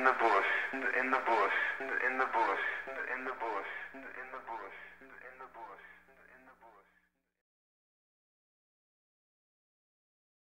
in the bush, in the bush, in the bush, in the bush, in the bush, in the bush.